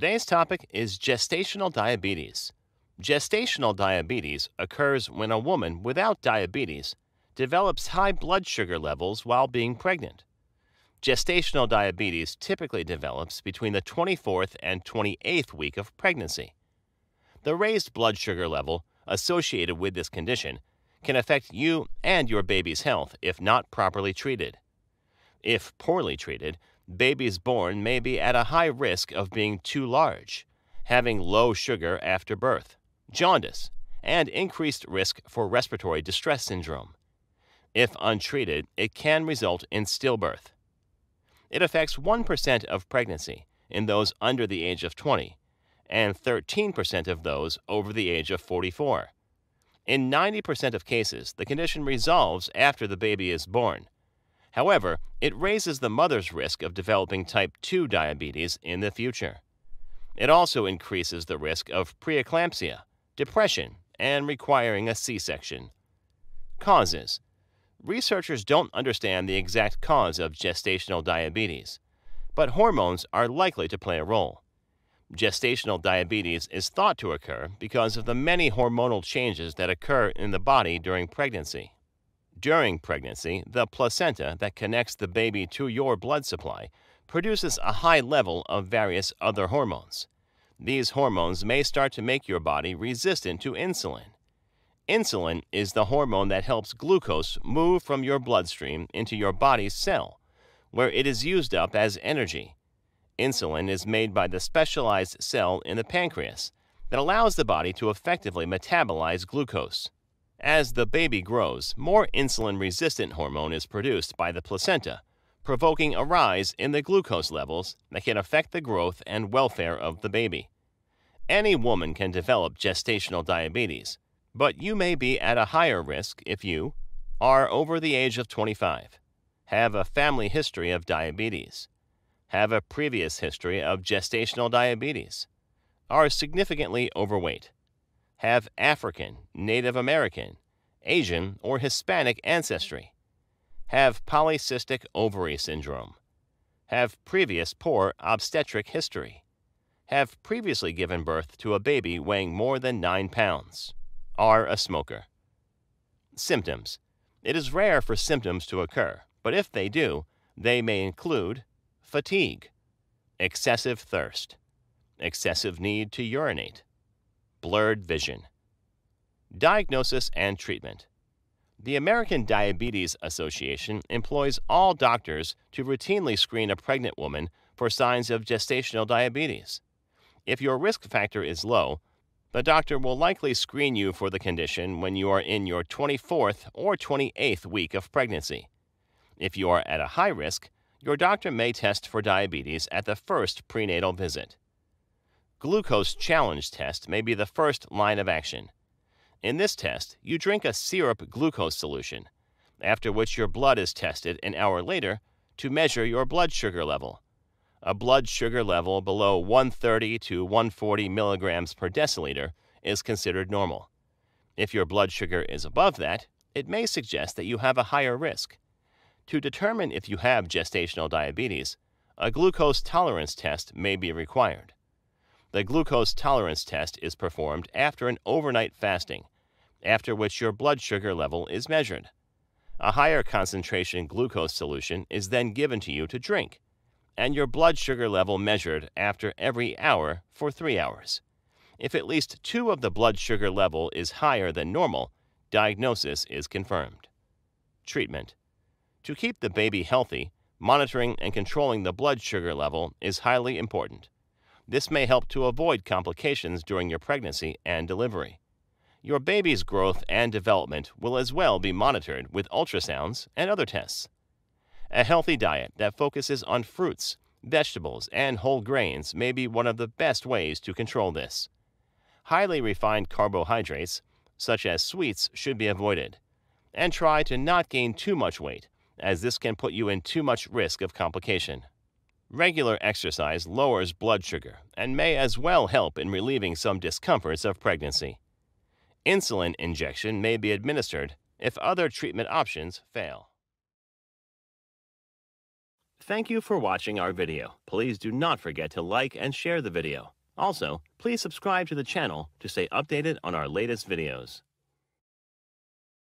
Today's topic is gestational diabetes. Gestational diabetes occurs when a woman without diabetes develops high blood sugar levels while being pregnant. Gestational diabetes typically develops between the 24th and 28th week of pregnancy. The raised blood sugar level associated with this condition can affect you and your baby's health if not properly treated. If poorly treated, babies born may be at a high risk of being too large, having low sugar after birth, jaundice, and increased risk for respiratory distress syndrome. If untreated, it can result in stillbirth. It affects 1% of pregnancy in those under the age of 20 and 13% of those over the age of 44. In 90% of cases, the condition resolves after the baby is born. However, it raises the mother's risk of developing type 2 diabetes in the future. It also increases the risk of preeclampsia, depression, and requiring a C section. Causes Researchers don't understand the exact cause of gestational diabetes, but hormones are likely to play a role. Gestational diabetes is thought to occur because of the many hormonal changes that occur in the body during pregnancy. During pregnancy, the placenta that connects the baby to your blood supply produces a high level of various other hormones. These hormones may start to make your body resistant to insulin. Insulin is the hormone that helps glucose move from your bloodstream into your body's cell, where it is used up as energy. Insulin is made by the specialized cell in the pancreas that allows the body to effectively metabolize glucose. As the baby grows, more insulin resistant hormone is produced by the placenta, provoking a rise in the glucose levels that can affect the growth and welfare of the baby. Any woman can develop gestational diabetes but you may be at a higher risk if you are over the age of 25, have a family history of diabetes, have a previous history of gestational diabetes, are significantly overweight, have African, Native American, Asian, or Hispanic ancestry, have polycystic ovary syndrome, have previous poor obstetric history, have previously given birth to a baby weighing more than 9 pounds are a smoker. Symptoms It is rare for symptoms to occur, but if they do, they may include fatigue, excessive thirst, excessive need to urinate, blurred vision. Diagnosis and treatment. The American Diabetes Association employs all doctors to routinely screen a pregnant woman for signs of gestational diabetes. If your risk factor is low, the doctor will likely screen you for the condition when you are in your 24th or 28th week of pregnancy. If you are at a high risk, your doctor may test for diabetes at the first prenatal visit. Glucose challenge test may be the first line of action. In this test, you drink a syrup glucose solution, after which your blood is tested an hour later to measure your blood sugar level a blood sugar level below 130 to 140 milligrams per deciliter is considered normal. If your blood sugar is above that, it may suggest that you have a higher risk. To determine if you have gestational diabetes, a glucose tolerance test may be required. The glucose tolerance test is performed after an overnight fasting, after which your blood sugar level is measured. A higher concentration glucose solution is then given to you to drink and your blood sugar level measured after every hour for three hours. If at least two of the blood sugar level is higher than normal, diagnosis is confirmed. Treatment To keep the baby healthy, monitoring and controlling the blood sugar level is highly important. This may help to avoid complications during your pregnancy and delivery. Your baby's growth and development will as well be monitored with ultrasounds and other tests. A healthy diet that focuses on fruits, vegetables, and whole grains may be one of the best ways to control this. Highly refined carbohydrates, such as sweets, should be avoided. And try to not gain too much weight, as this can put you in too much risk of complication. Regular exercise lowers blood sugar and may as well help in relieving some discomforts of pregnancy. Insulin injection may be administered if other treatment options fail. Thank you for watching our video. Please do not forget to like and share the video. Also, please subscribe to the channel to stay updated on our latest videos.